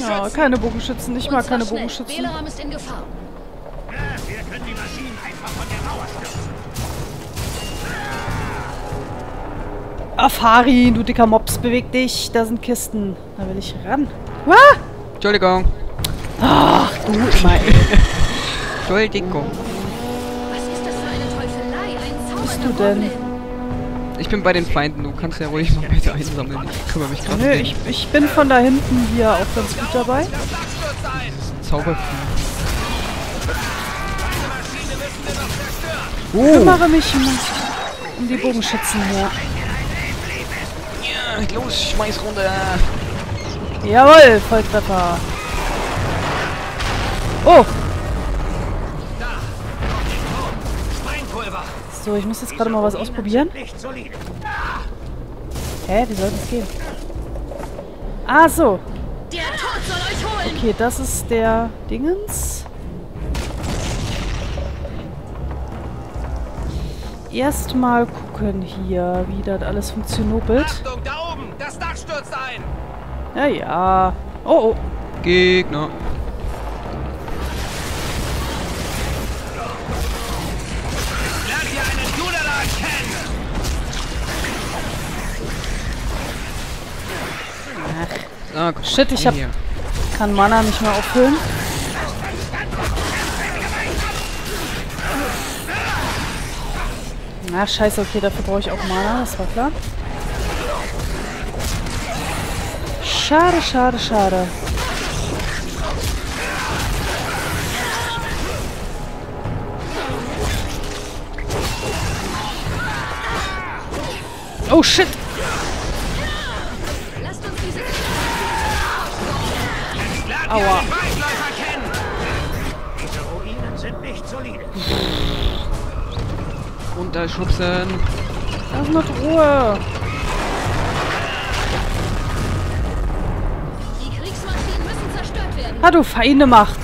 Ja, keine Bogenschützen. Ich mag keine schnell. Bogenschützen. Wählerraum ist in Gefahr. Wir können die Maschinen einfach von der Mauer stürzen. Afari, du dicker Mops, beweg dich. Da sind Kisten. Da will ich ran. Wah! Entschuldigung. Ach, du ey. Entschuldigung. Was ist das für eine Teufelei? Ein Zauber bist du denn? Ich bin bei den Feinden. Du kannst ja ruhig mal bitte einsammeln. Ich kümmere mich gerade Nö, um ich, ich bin von da hinten hier auch ganz gut dabei. Zaubervieh. Ich kümmere mich um, die Bogenschützen hier. Ja, los, schmeiß runter. Jawohl, Volltreffer. Oh, so, ich muss jetzt gerade mal was ausprobieren. Hä, wie soll das gehen? Ah, so. Der Tod soll euch holen! Okay, das ist der Dingens. Erstmal gucken hier, wie das alles funktioniert. Achtung, da oben! Das Dach stürzt ein! Ja, ja. Oh, oh. Gegner. Komm, Shit, ich hab- hier. Kann Mana nicht mehr auffüllen. Ach, scheiße, okay, dafür brauche ich auch Mana, das war klar. Schade, schade, schade. Oh shit! Runterschubsen. Lass mal Ruhe! Die Kriegsmaschinen müssen zerstört werden. Ha, du feine Macht!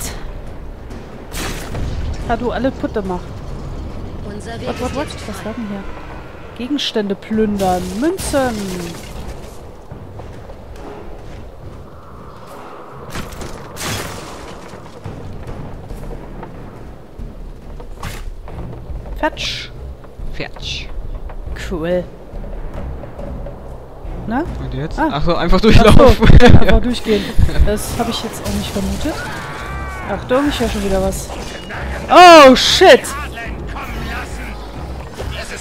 Ha, du alle Putte Macht. Unser Weg What, what, Was denn hier? Gegenstände plündern. Münzen. Fetch. Cool. Na? Und jetzt? Ah. Ach so, einfach Ach so, durchlaufen. einfach durchgehen. Das habe ich jetzt auch nicht vermutet. Achtung, ich höre schon wieder was. Oh, shit!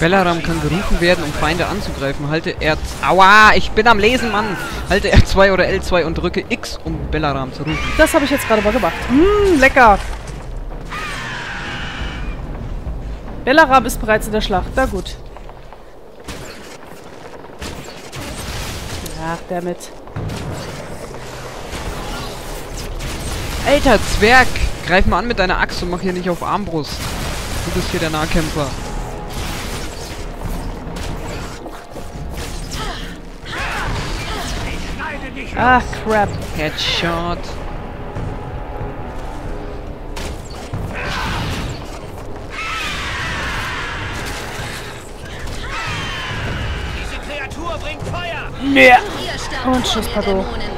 Bellaram kann gerufen werden, um Feinde anzugreifen. Halte R... Aua, ich bin am Lesen, Mann! Halte R2 oder L2 und drücke X, um Bellaram zu rufen. Das habe ich jetzt gerade mal gemacht. Mmm, lecker. Bellaram ist bereits in der Schlacht. Na gut. Ach, damit. Alter, Zwerg! Greif mal an mit deiner Axt und mach hier nicht auf Armbrust. Du bist hier der Nahkämpfer. Ach, crap. Headshot. Diese Kreatur bringt Feuer! Nee. Und Pado. Dämonen.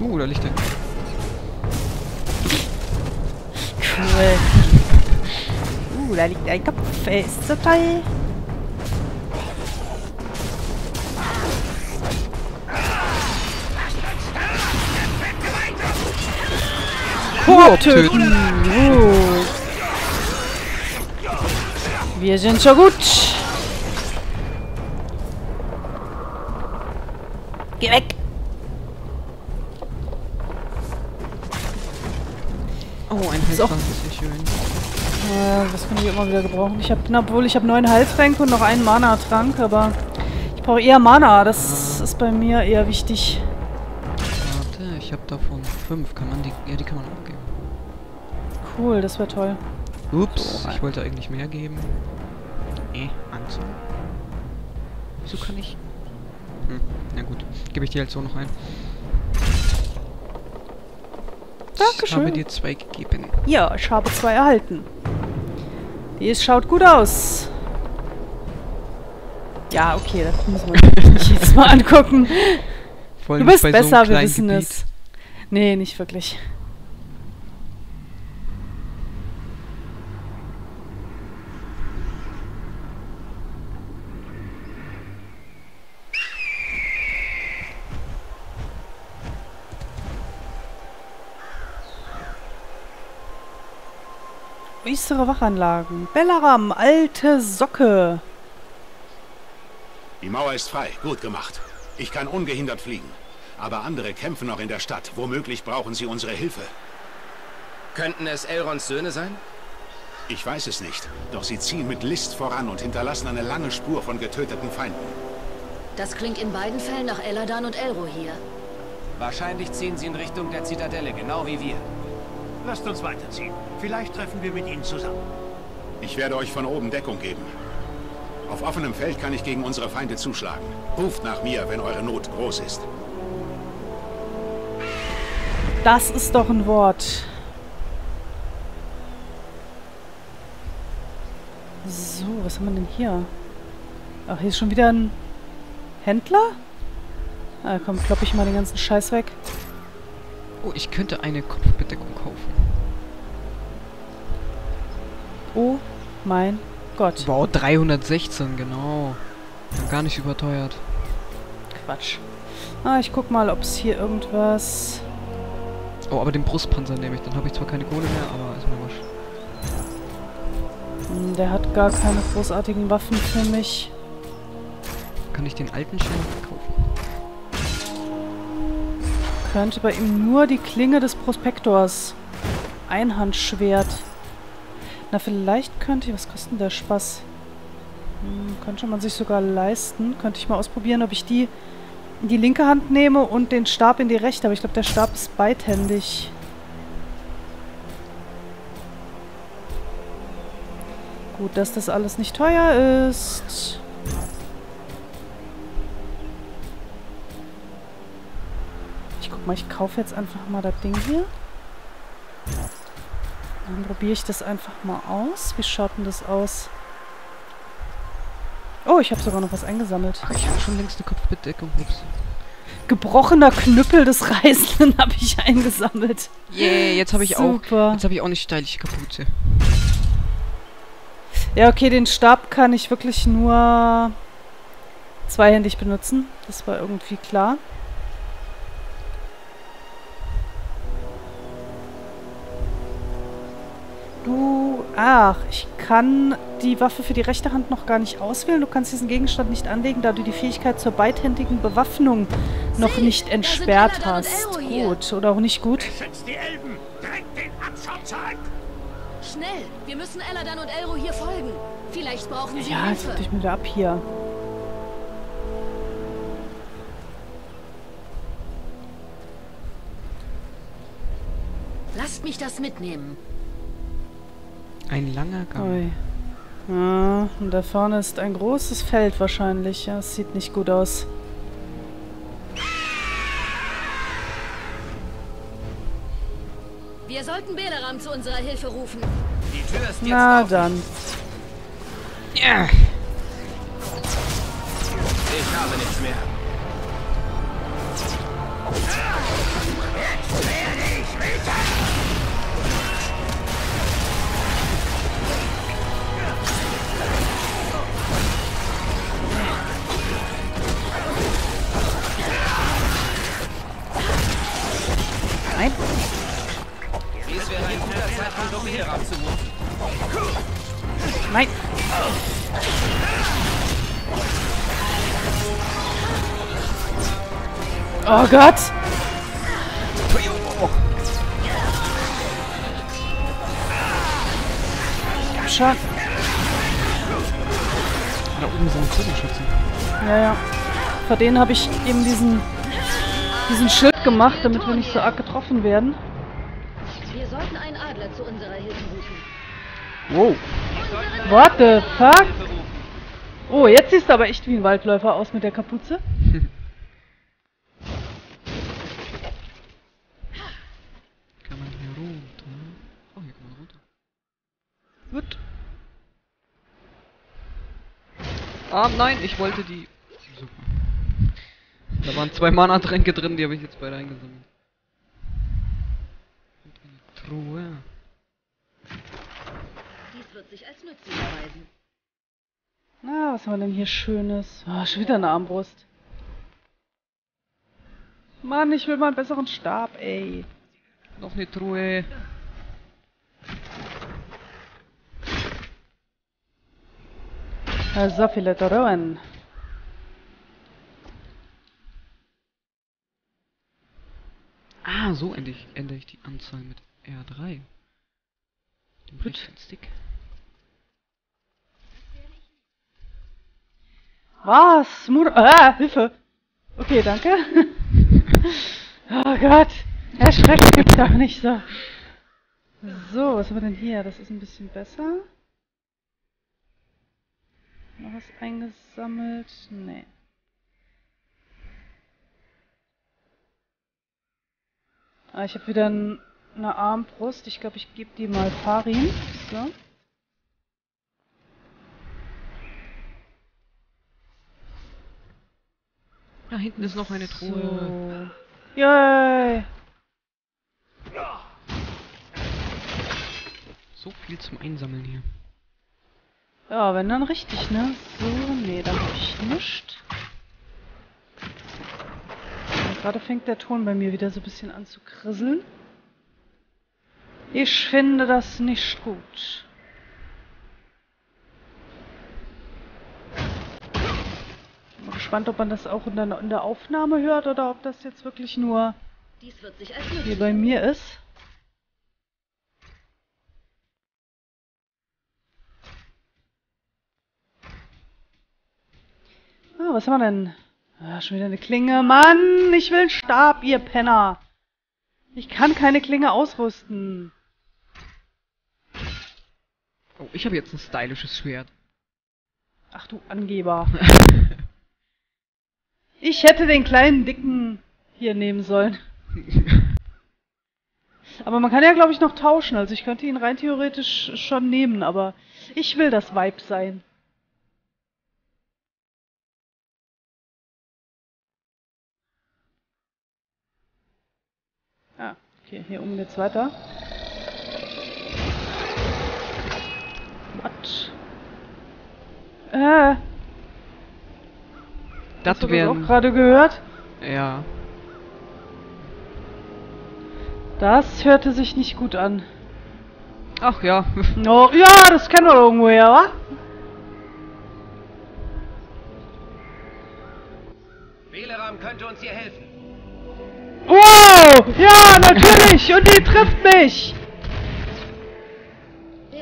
Uh, da liegt er. Cool. Uh, da liegt ein Kopf. Er ist so toll. Koop töten. Uh. Wir sind so gut. Immer wieder gebrauchen. Ich habe, obwohl ich habe neun Heiltränke und noch einen Mana-Trank, aber ich brauche eher Mana. Das ist bei mir eher wichtig. Warte, ich habe davon fünf. Kann man die... Ja, die kann man auch geben. Cool, das wäre toll. Ups, So, ich wollte eigentlich mehr geben. Eh, Anzahl. Wieso kann ich... Hm, na gut. Gebe ich dir halt so noch ein. Ich habe Dankeschön. dir zwei gegeben. Ja, ich habe zwei erhalten. Es schaut gut aus. Ja, okay, das müssen wir nicht jedes Mal angucken. Du bist bei so besser, wir wissen Gebiet. es. Nee, nicht wirklich. Äußere Wachanlagen. Bellaram, alte Socke. Die Mauer ist frei, gut gemacht. Ich kann ungehindert fliegen. Aber andere kämpfen noch in der Stadt. Womöglich brauchen sie unsere Hilfe. Könnten es Elrons Söhne sein? Ich weiß es nicht. Doch sie ziehen mit List voran und hinterlassen eine lange Spur von getöteten Feinden. Das klingt in beiden Fällen nach Eladan und Elro hier. Wahrscheinlich ziehen sie in Richtung der Zitadelle, genau wie wir. Lasst uns weiterziehen. Vielleicht treffen wir mit ihnen zusammen. Ich werde euch von oben Deckung geben. Auf offenem Feld kann ich gegen unsere Feinde zuschlagen. Ruft nach mir, wenn eure Not groß ist. Das ist doch ein Wort. So, was haben wir denn hier? Ach, hier ist schon wieder ein Händler? Ah, komm, klopp ich mal den ganzen Scheiß weg. Oh, ich könnte eine Kopfbedeckung mein Gott. Wow, 316, genau. Gar nicht überteuert. Quatsch. Ah, ich guck mal, ob es hier irgendwas... Oh, aber den Brustpanzer nehme ich. Dann habe ich zwar keine Kohle mehr, aber ist mir wurscht. Hm, Der hat gar keine großartigen Waffen für mich. Kann ich den alten Schirm kaufen? Könnte bei ihm nur die Klinge des Prospektors. Einhandschwert. Na, vielleicht könnte ich... Was kostet denn der Spaß? Hm, könnte man sich sogar leisten. Könnte ich mal ausprobieren, ob ich die in die linke Hand nehme und den Stab in die rechte. Aber ich glaube, der Stab ist beidhändig. Gut, dass das alles nicht teuer ist. Ich guck mal, ich kaufe jetzt einfach mal das Ding hier. Dann probiere ich das einfach mal aus. Wie schaut denn das aus? Oh, ich habe sogar noch was eingesammelt. Ach, ich habe schon längst eine Kopfbedeckung. Ups. Gebrochener Knüppel des Reisenden habe ich eingesammelt. Yeah, jetzt habe ich auch... Super. Jetzt habe ich auch eine stylische Kapuze. Ja, okay, den Stab kann ich wirklich nur zweihändig benutzen. Das war irgendwie klar. Du... Ach, ich kann die Waffe für die rechte Hand noch gar nicht auswählen. Du kannst diesen Gegenstand nicht anlegen, da du die Fähigkeit zur beidhändigen Bewaffnung noch Sieh, nicht entsperrt hast. Gut, oder auch nicht gut. Schnell, wir müssen Eladan und Elro hier folgen. Vielleicht brauchen sie Ja, jetzt Hilfe. halte ich mir wieder ab hier. Lasst mich das mitnehmen. Ein langer Gang. Ui. Ja, und da vorne ist ein großes Feld wahrscheinlich. Ja, es sieht nicht gut aus. Wir sollten Beleram zu unserer Hilfe rufen. Die Tür ist jetzt Na offen. dann. Ja. Ich habe nichts mehr. Nein. Oh Gott. Komm schon. Da oben sind Bogenschützen. Ja, ja. Vor denen habe ich eben diesen, diesen Schild gemacht, damit wir nicht so arg getroffen werden. Wir sollten einen Adler zu unserer Hilfe rufen. Wow. What the fuck? Oh, jetzt siehst du aber echt wie ein Waldläufer aus mit der Kapuze. Kann man hier runter? Oh, hier kann man runter. Gut. Ah, nein, ich wollte die... Super. Da waren zwei Mana-Tränke drin, die habe ich jetzt beide eingesammelt. Und eine Truhe. Wird sich als nützlich erweisen. Na, was haben wir denn hier Schönes? Ah, schon wieder eine Armbrust. Mann, ich will mal einen besseren Stab, ey. Noch eine Truhe. So viele Drohen. Ah, so ändere ich, ändere ich die Anzahl mit R3. Dem Gut. Stick. Was? Mutter. Ah, Hilfe. Okay, danke. oh Gott. Erschrecken gibt's doch nicht so. So, was haben wir denn hier? Das ist ein bisschen besser. Noch was eingesammelt? Nee. Ah, ich habe wieder ein, eine Armbrust. Ich glaube, ich gebe die mal Farin. So. Da hinten ist noch eine Truhe. So. Yay! So viel zum Einsammeln hier. Ja, wenn dann richtig, ne? So, nee, da hab ich nichts. Gerade fängt der Ton bei mir wieder so ein bisschen an zu krisseln. Ich finde das nicht gut. Bin gespannt, ob man das auch in der, in der Aufnahme hört oder ob das jetzt wirklich nur Dies wird sich als hier bei mir ist. Ah, was haben wir denn? Ah, schon wieder eine Klinge. Mann, ich will einen Stab, ihr Penner. Ich kann keine Klinge ausrüsten. Oh, ich habe jetzt ein stylisches Schwert. Ach du Angeber. Ich hätte den kleinen Dicken hier nehmen sollen. Aber man kann ja, glaube ich, noch tauschen. Also ich könnte ihn rein theoretisch schon nehmen, aber ich will das Vibe sein. Ah, okay, hier oben geht's weiter. What? Äh, Das hast du das auch gerade gehört? Ja. Das hörte sich nicht gut an. Ach ja. Oh, ja, das kennen wir doch irgendwoher, wa? Wähleram könnte uns hier helfen. Wow! Ja, natürlich! Und die trifft mich!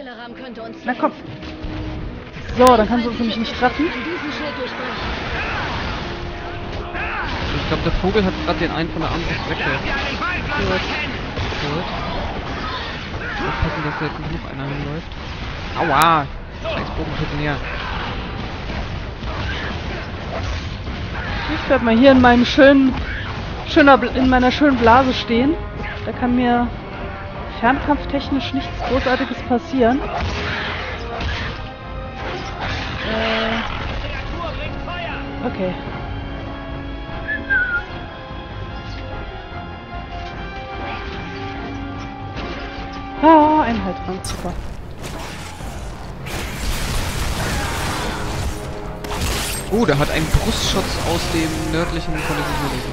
Belaram könnte uns Na hier komm. helfen. So, dann kann sie uns nämlich nicht treffen. Glaube, der Vogel hat gerade den einen von der Armbrust weggehört. Ich Gut. Aufpassen, dass da jetzt nicht noch einer hinläuft. Aua! Scheiß Bogenschützen Ich bleib mal hier in meinem schönen, schöner, Bl- in meiner schönen Blase stehen. Da kann mir fernkampftechnisch nichts Großartiges passieren. Äh, okay. Ein Haltrang, super. Oh, der hat einen Brustschutz aus dem nördlichen Kollektivierung.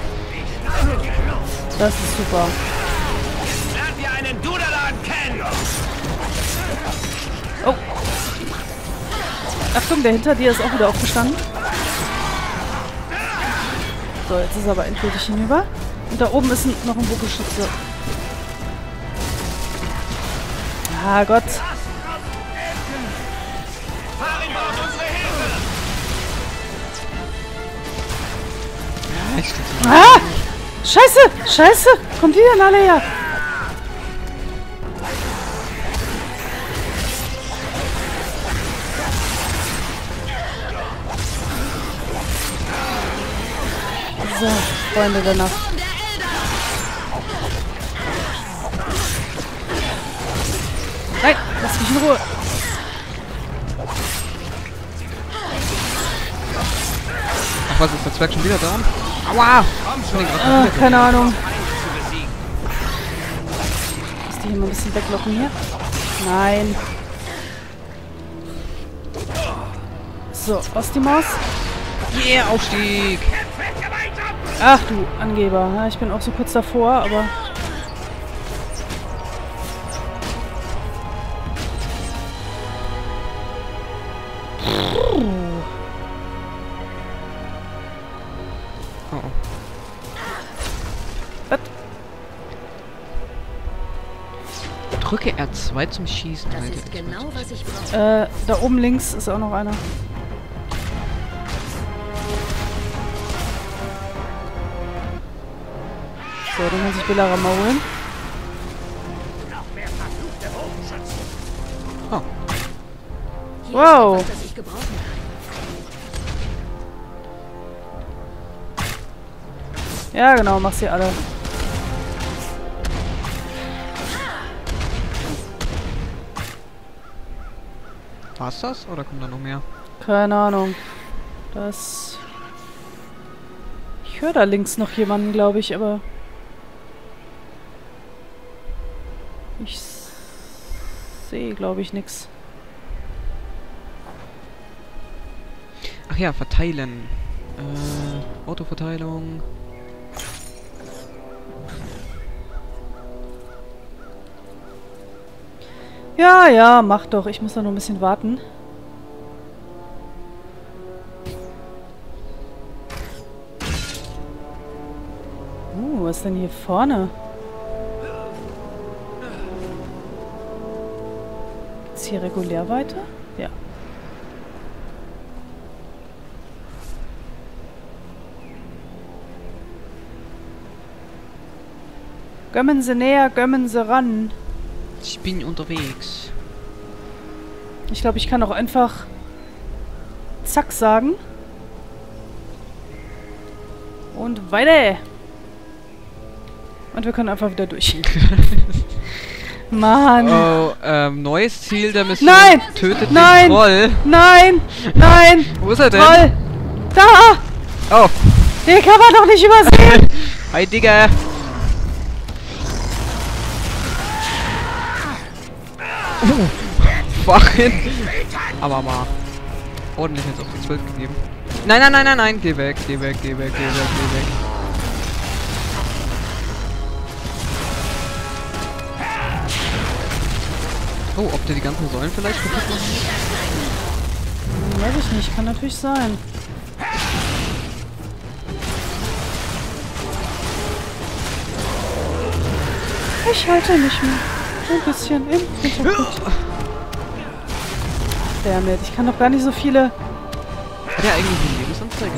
Das ist super. Lernt ihr einen Duderladen kennen? Oh. Achtung, der hinter dir ist auch wieder aufgestanden. So, jetzt ist er aber endgültig hinüber. Und da oben ist ein, noch ein Bogenschütze. Ah Gott. Ah! Scheiße! Scheiße! Kommt die denn alle her? So, Freunde der Nacht. Mich in Ruhe. Ach was, ist der Zwerg schon wieder da? Aua! Ah, keine Ahnung. Muss die hier mal ein bisschen weglocken hier? Nein. So, was die Maus? Yeah, Aufstieg! Ach du, Angeber. Ich bin auch so kurz davor, aber... R2 zum Schießen. Das Halte ist R2 genau, was ich brauche. Äh, da oben links ist auch noch einer. So, den kann sich Billara mal holen. Oh, Wow. ich. Ja, genau, mach sie alle. War's das? Oder kommt da noch mehr? Keine Ahnung. Das... Ich höre da links noch jemanden, glaube ich, aber... Ich sehe, glaube ich, nichts. Ach ja, verteilen. Äh, Autoverteilung. Ja, ja, mach doch. Ich muss da noch ein bisschen warten. Uh, was ist denn hier vorne? Geht's hier regulär weiter? Ja. Gömmen Sie näher, gömmen Sie ran. Ich bin unterwegs. Ich glaube, ich kann auch einfach Zack sagen. Und weiter. Und wir können einfach wieder durch. Mann. Oh, ähm, neues Ziel der Mission. Nein! Tötet Nein! den Troll. Nein! Nein! Wo ist er denn? Troll! Da! Oh, Den kann man doch nicht übersehen! hi Digga. fucking. Aber mal ordentlich jetzt auf die 12 gegeben. Nein, nein, nein, nein, nein. Geh weg, geh weg, geh weg, geh weg, geh weg. Oh, ob der die ganzen Säulen vielleicht kaputt macht? Weiß ich nicht, kann natürlich sein. Ich halte nicht mehr. Ein bisschen im Hintergrund. Damit. Ich kann doch gar nicht so viele. Hat er eigentlich eine Lebensanzeige?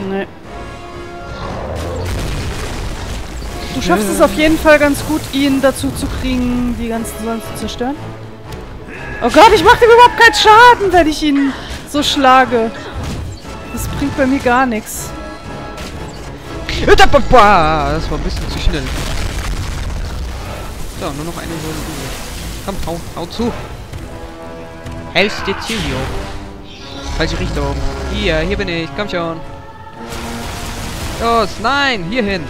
Nee. Nee. Du schaffst es auf jeden Fall ganz gut, ihn dazu zu kriegen, die ganzen Säulen zu zerstören. Oh Gott, ich mache dem überhaupt keinen Schaden, wenn ich ihn so schlage. Das bringt bei mir gar nichts. Das war ein bisschen zu schnell. So, nur noch eine Säule übrig. Komm, hau, hau zu. Hältst dir hier. Falsche Richtung. Hier, hier bin ich. Komm schon. Los, nein, hier hin.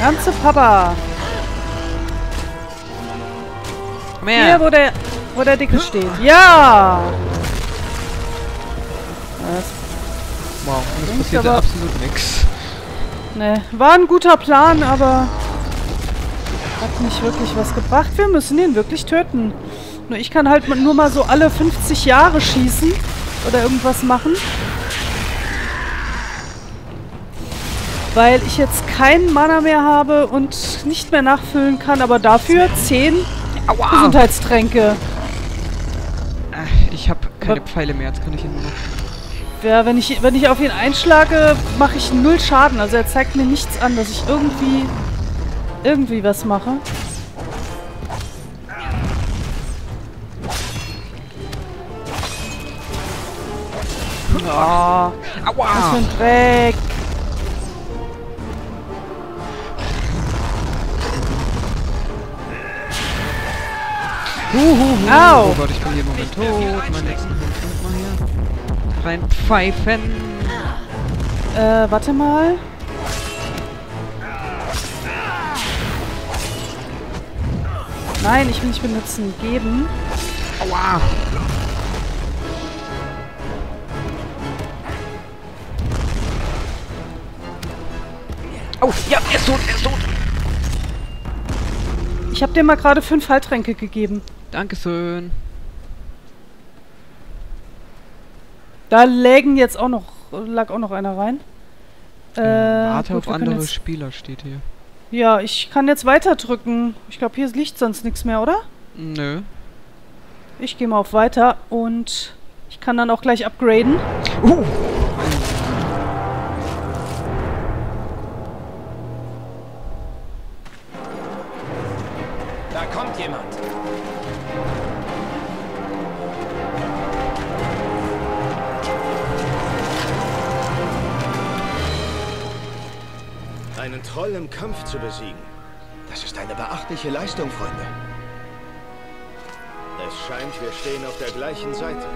Ganze Papa. Komm Hier, her. wo der, wo der Dicke steht. Ja! Das, Wow, passierte aber- absolut nichts. ne, war ein guter Plan, aber hat nicht wirklich was gebracht. Wir müssen ihn wirklich töten. Nur ich kann halt nur mal so alle 50 Jahre schießen oder irgendwas machen. Weil ich jetzt keinen Mana mehr habe und nicht mehr nachfüllen kann, aber dafür 10 Aua! Gesundheitstränke. Äh, Ich habe keine Aber- Pfeile mehr, jetzt kann ich ihn nur noch... Ja, wenn ich, wenn ich auf ihn einschlage, mache ich null Schaden. Also er zeigt mir nichts an, dass ich irgendwie irgendwie was mache. Oh, was für Aua! ein Dreck. Huhuhu. Au. Oh Gott, ich bin hier im Moment tot. Meinen letzten Hund mal hier. Reinpfeifen. Äh, warte mal. Nein, ich will nicht benutzen. Geben. Aua! Oh, ja, er ist tot, er ist tot. Ich habe dir mal gerade fünf Heiltränke gegeben. Dankeschön. Da lägen jetzt auch noch, lag auch noch einer rein. Äh, Warte gut, auf andere Spieler, steht hier. Ja, ich kann jetzt weiter drücken. Ich glaube, hier liegt sonst nichts mehr, oder? Nö. Ich gehe mal auf weiter und ich kann dann auch gleich upgraden. Uh! Kampf zu besiegen. Das ist eine beachtliche Leistung, Freunde. Es scheint, wir stehen auf der gleichen Seite.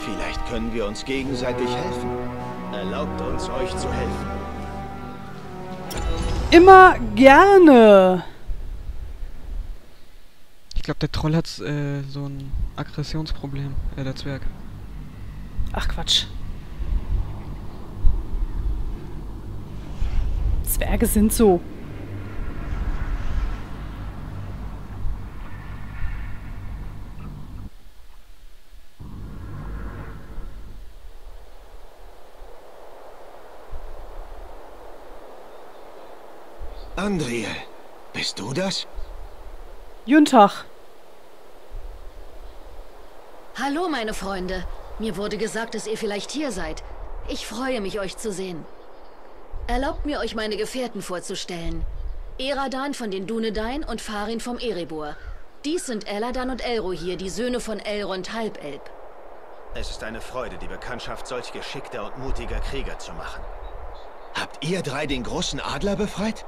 Vielleicht können wir uns gegenseitig helfen. Erlaubt uns, euch zu helfen. Immer gerne. Ich glaube, der Troll hat äh, so ein Aggressionsproblem. Äh, der Zwerg. Ach Quatsch. Zwerge sind so. Andriel, bist du das? Juntag. Hallo, meine Freunde. Mir wurde gesagt, dass ihr vielleicht hier seid. Ich freue mich, euch zu sehen. Erlaubt mir, euch meine Gefährten vorzustellen. Eradan von den Dunedain und Farin vom Erebor. Dies sind Eladan und Elro hier, die Söhne von Elrond Halbelb. Es ist eine Freude, die Bekanntschaft solch geschickter und mutiger Krieger zu machen. Habt ihr drei den großen Adler befreit?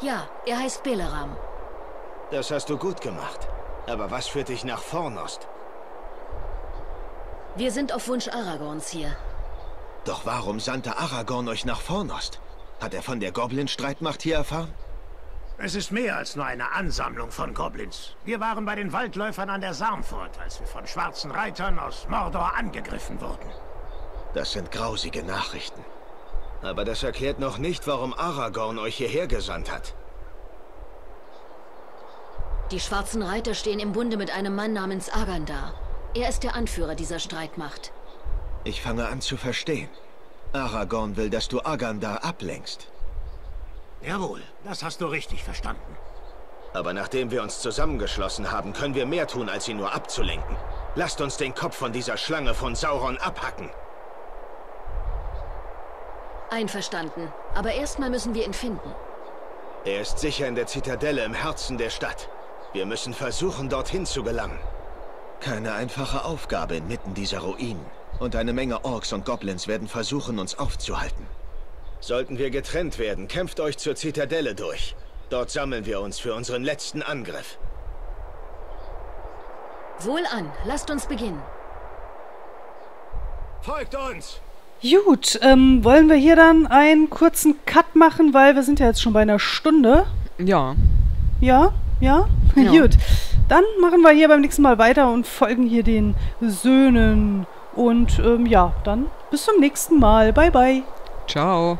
Ja, er heißt Beleram. Das hast du gut gemacht. Aber was führt dich nach Fornost? Wir sind auf Wunsch Aragorns hier. Doch warum sandte Aragorn euch nach Fornost? Hat er von der Goblin-Streitmacht hier erfahren? Es ist mehr als nur eine Ansammlung von Goblins. Wir waren bei den Waldläufern an der Sarmfurt, als wir von schwarzen Reitern aus Mordor angegriffen wurden. Das sind grausige Nachrichten. Aber das erklärt noch nicht, warum Aragorn euch hierher gesandt hat. Die schwarzen Reiter stehen im Bunde mit einem Mann namens Agandar. Er ist der Anführer dieser Streitmacht. Ich fange an zu verstehen. Aragorn will, dass du Agandar ablenkst. Jawohl, das hast du richtig verstanden. Aber nachdem wir uns zusammengeschlossen haben, können wir mehr tun, als ihn nur abzulenken. Lasst uns den Kopf von dieser Schlange von Sauron abhacken. Einverstanden. Aber erstmal müssen wir ihn finden. Er ist sicher in der Zitadelle im Herzen der Stadt. Wir müssen versuchen, dorthin zu gelangen. Keine einfache Aufgabe inmitten dieser Ruinen. Und eine Menge Orks und Goblins werden versuchen, uns aufzuhalten. Sollten wir getrennt werden, kämpft euch zur Zitadelle durch. Dort sammeln wir uns für unseren letzten Angriff. Wohlan, lasst uns beginnen. Folgt uns! Gut, ähm, wollen wir hier dann einen kurzen Cut machen, weil wir sind ja jetzt schon bei einer Stunde. Ja. Ja, ja, Ja. gut. Dann machen wir hier beim nächsten Mal weiter und folgen hier den Söhnen. Und ähm, ja, dann bis zum nächsten Mal. Bye, bye. Ciao.